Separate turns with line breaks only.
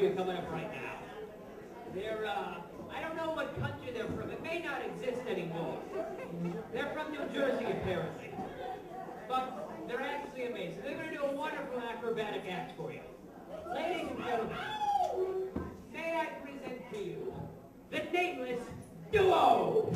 for you coming up right now. They're, uh, I don't know what country they're from. It may not exist anymore. They're from New Jersey, apparently. But they're actually amazing. They're going to do a wonderful acrobatic act for you. Ladies and gentlemen, may I present to you the Nameless Duo!